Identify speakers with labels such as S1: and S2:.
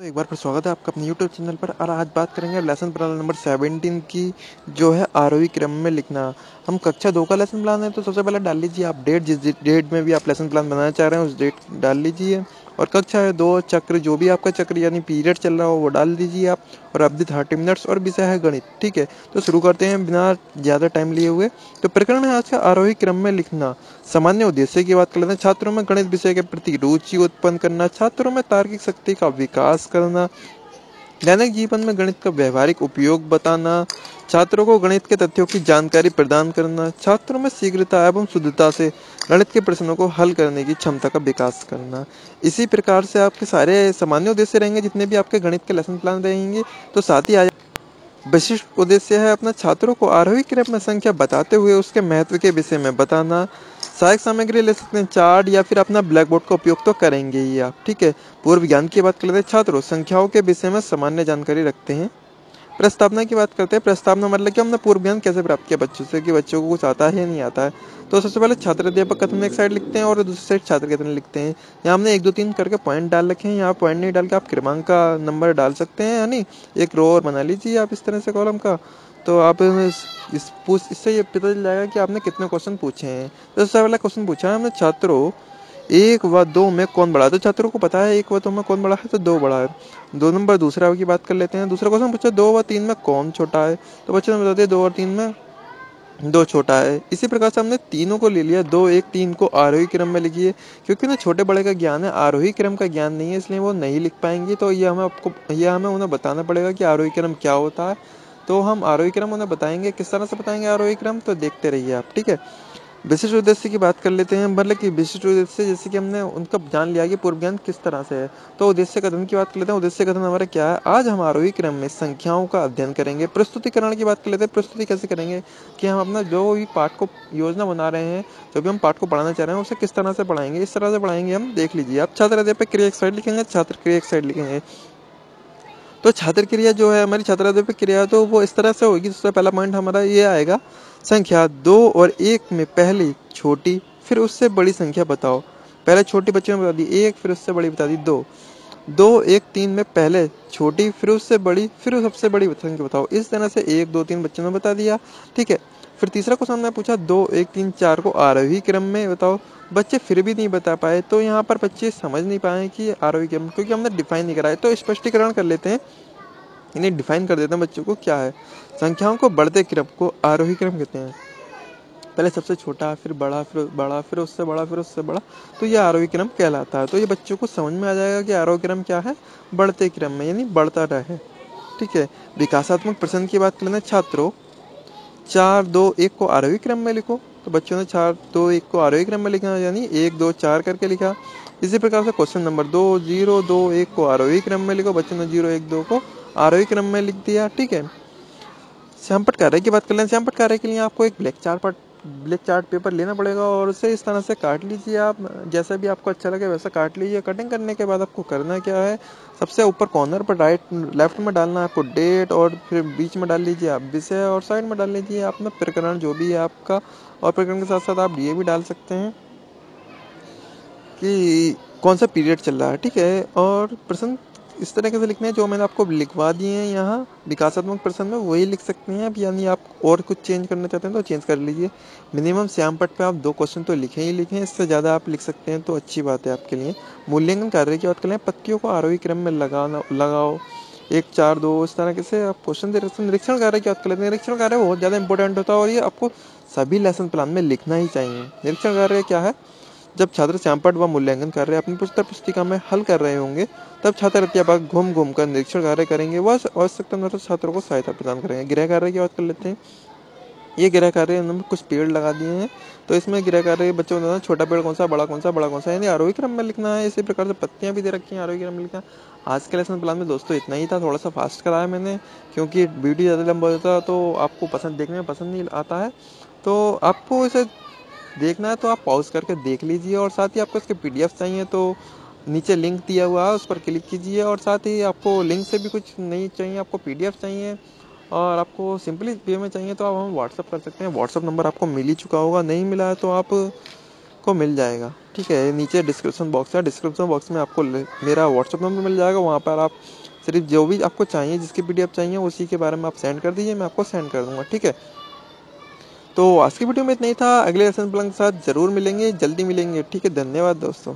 S1: तो एक बार फिर स्वागत है आपका अपने YouTube चैनल पर। और आज बात करेंगे लेसन प्लान नंबर 17 की, जो है आरोही क्रम में लिखना। हम कक्षा दो का लेसन प्लान है तो सबसे पहले डाल लीजिए आप डेट जिस डेट में भी आप लेसन प्लान बनाना चाह रहे हैं, उस डेट डाल लीजिए। और कक्षा है? दो चक्र, जो भी आपका चक्र, यानी पीरियड चल रहा हो, वो डाल दीजिए आप और अब अवधि थर्टी मिनट्स और विषय है गणित, ठीक है? तो शुरू करते हैं बिना ज़्यादा टाइम लिए हुए। तो प्रकरण है आज का आरोही क्रम में लिखना। सामान्य उद्देश्य की बात कर लेते हैं। छात्रों में गणित विषय के प्रति रुचि उत्पन्न करना, छात्रों में तार्किक शक्ति का विकास करना दैनिक जीवन में गणित का व्यवहारिक उपयोग बताना, छात्रों को गणित के तथ्यों की जानकारी प्रदान करना, छात्रों में शीघ्रता एवं शुद्धता से गणित के प्रश्नों को हल करने की क्षमता का विकास करना। इसी प्रकार से आपके सारे सामान्य उद्देश्य रहेंगे, जितने भी आपके गणित के लेसन प्लान रहेंगे तो साथ ही आज विशिष्ट उद्देश्य है अपना छात्रों को आरोही क्रम में संख्या बताते हुए उसके महत्व के विषय में बताना। सहायक सामग्री ले सकते हैं चार्ट या फिर अपना ब्लैक बोर्ड का उपयोग तो करेंगे ही आप, ठीक है? पूर्व ज्ञान की बात कर लेते हैं। छात्रों, संख्याओं के विषय में सामान्य जानकारी रखते हैं। प्रस्तावना की बात करते हैं। प्रस्तावना मतलब कि हमने पूर्व ज्ञान कैसे प्राप्त किया बच्चों से, कि बच्चों को कुछ आता है नहीं आता है। तो सबसे पहले छात्र अध्यापक कथन एक साइड लिखते हैं और दूसरी साइड छात्र कथन लिखते हैं। यहाँ हमने एक दो तीन करके पॉइंट डाल रखे हैं। यहाँ पॉइंट नहीं डाल के आप क्रमांक का नंबर डाल सकते हैं, यानी एक रो और बना लीजिए आप इस तरह से कॉलम का। तो आप इस पूछ, इससे ये पता चल जाएगा कि आपने कितने क्वेश्चन पूछे हैं। तो सबसे पहला क्वेश्चन पूछा है हमने, छात्रों एक व दो में कौन बड़ा है? तो छात्रों को पता है, एक व दो में कौन बड़ा है तो दो बड़ा है। दो नंबर दूसरा की बात कर लेते हैं। दूसरा क्वेश्चन पूछा, दो व तीन में कौन छोटा है? तो बच्चे ने बता दिया दो और तीन में दो छोटा है। इसी प्रकार से हमने तीनों को ले लिया। दो एक तीन को आरोही क्रम में लिखिए, क्योंकि ना छोटे बड़े का ज्ञान है, आरोही क्रम का ज्ञान नहीं है, इसलिए वो नहीं लिख पाएँगे। तो ये हमें आपको, ये हमें उन्हें बताना पड़ेगा कि आरोही क्रम क्या होता है। तो हम आरोही क्रम उन्हें बताएँगे, किस तरह से बताएँगे आरोही क्रम तो देखते रहिए आप, ठीक है? विशिष्ट उद्देश्य की बात कर लेते हैं मतलब कि विशिष्ट उद्देश्य जैसे कि हमने उनका जान लिया कि पूर्व ज्ञान किस तरह से है। तो उद्देश्य कथन की बात कर लेते हैं। उद्देश्य कथन हमारा क्या है? आज हम आरोही क्रम में संख्याओं का अध्ययन करेंगे। प्रस्तुतिकरण की बात कर लेते हैं। प्रस्तुति कैसे करेंगे? कि हम अपना जो भी पाठ को योजना बना रहे हैं, जो भी हम पाठ को पढ़ाना चाह रहे हैं, उसे किस तरह से पढ़ाएँगे? इस तरह से पढ़ाएँगे हम, देख लीजिए, आप छात्र अध्यापक क्रिया एक साइड लिखेंगे छात्र क्रिया एक साइड लिखेंगे। तो छात्र क्रिया जो है, हमारी छात्राध्यापक क्रिया तो वो इस तरह से होगी। सबसे पहला पॉइंट हमारा ये आएगा संख्या दो और एक में पहली, छोटी, फिर उससे बड़ी संख्या बताओ। पहले छोटी बच्चों ने बता दी एक, फिर उससे बड़ी बता दी दो। दो, एक, तीन में पहले, छोटी, फिर उससे बड़ी, फिर सबसे बड़ी संख्या बताओ। इस तरह से एक, दो, तीन बच्चों ने बता दिया। ठीक है, फिर तीसरा क्वेश्चन हमने पूछा, दो, एक, तीन, चार को आरोही क्रम में बताओ। बच्चे फिर भी नहीं बता पाए तो यहाँ पर बच्चे समझ नहीं पाए कि आरोही क्रम, क्योंकि हमने डिफाइन नहीं कराया तो स्पष्टीकरण कर लेते हैं। इन्हें डिफाइन कर देते हैं बच्चों को क्या है। संख्याओं को बढ़ते क्रम को आरोही क्रम कहते हैं। पहले सबसे छोटा, फिर बड़ा फिर बड़ा, फिर उससे बड़ा, फिर उससे बड़ा तो ये आरोही क्रम कहलाता है। तो ये बच्चों को समझ में आ जाएगा कि आरोही क्रम क्या है। बढ़ते क्रम में, यानी बढ़ता रहे। ठीक है, विकासात्मक प्रश्न की बात करें छात्रों, चार, दो, एक को आरोही क्रम में लिखो। तो बच्चों ने चार, दो, एक को आरोही क्रम में लिखा, यानी एक, दो, चार करके लिखा। इसी प्रकार से क्वेश्चन नंबर दो, ज़ीरो, दो, एक को आरोही क्रम में लिखो। बच्चों ने ज़ीरो, एक, दो को आरोही क्रम में लिख दिया, ठीक है। श्यामपट कार्य की बात कर लें श्यामपट कार्य के लिए आपको एक ब्लैक चार्ट पर ब्लैक चार्ट पेपर लेना पड़ेगा और उसे इस तरह से काट लीजिए आप। जैसा भी आपको अच्छा लगे वैसा काट लीजिए। कटिंग करने के बाद आपको करना क्या है, सबसे ऊपर कॉर्नर पर राइट लेफ़्ट में डालना है आपको डेट और फिर बीच में डाल लीजिए आप विषय और साइड में डाल लीजिए आप में प्रकरण जो भी है आपका और प्रकरण के साथ साथ आप ये भी डाल सकते हैं कि कौन सा पीरियड चल रहा है, ठीक है। और प्रश्न इस तरह से लिखने हैं, जो मैंने आपको लिखवा दिए हैं यहाँ, विकासात्मक प्रश्न में वही लिख सकते हैं। अब यानी आप और कुछ चेंज करना चाहते हैं तो चेंज कर लीजिए। मिनिमम श्याम पट पे आप दो क्वेश्चन तो लिखे ही लिखे, इससे ज़्यादा आप लिख सकते हैं तो अच्छी बात है आपके लिए। मूल्यांकन कार्य की बात करें, पत्तियों को आरोही क्रम में लगाना, लगाओ। एक, चार, दो, इस तरह से आप क्वेश्चन निरीक्षण कार्य की बात कर लेते हैं, निरीक्षण कार्य बहुत ज़्यादा इंपॉर्टेंट होता है और ये आपको सभी लेसन प्लान में लिखना ही चाहिए। निरीक्षण कार्य क्या है? जब छात्र श्यामपट व मूल्यांकन कार्य अपनी पुस्तक पुस्तिका में हल कर रहे होंगे, तब छात्र अध्यापक घूम घूम कर निरीक्षण कार्य करेंगे वह आवश्यकता अनुसार छात्रों को सहायता प्रदान करेंगे। गृह कार्य की बात कर लेते हैं। ये गृह कार्य में कुछ पेड़ लगा दिए हैं। तो इसमें गृह कार्य बच्चों को छोटा पेड़ कौन सा, बड़ा कौन सा, बड़ा कौन सा, यानी आरोही क्रम में लिखना है। इसी प्रकार से पत्तियाँ भी दे रखी हैं, आरोही क्रम में लिखना आज के लेसन प्लान में दोस्तों इतना ही था, थोड़ा सा फास्ट कराया मैंने, क्योंकि वीडियो ज़्यादा लंबा होता तो आपको पसंद, देखने में पसंद नहीं आता है। तो आपको इसे देखना है तो आप पॉज करके देख लीजिए और साथ ही आपको इसके पीडीएफ चाहिए तो नीचे लिंक दिया हुआ है, उस पर क्लिक कीजिए और साथ ही आपको लिंक से भी कुछ नहीं चाहिए, आपको पीडीएफ चाहिए और आपको सिंपली पे में चाहिए तो आप हम व्हाट्सअप कर सकते हैं। व्हाट्सअप नंबर आपको मिल ही चुका होगा, नहीं मिला है तो आप को मिल जाएगा। ठीक है नीचे डिस्क्रिप्शन बॉक्स है। डिस्क्रिप्शन बॉक्स में आपको मेरा व्हाट्सअप नंबर मिल जाएगा, वहाँ पर आप सिर्फ़ जो भी आपको चाहिए, जिसकी पीडीएफ चाहिए, उसी के बारे में आप सेंड कर दीजिए, मैं आपको सेंड कर दूँगा। ठीक है तो आज की वीडियो में इतना ही था। अगले लेसन प्लान के साथ ज़रूर मिलेंगे। जल्दी मिलेंगे। ठीक है, धन्यवाद दोस्तों।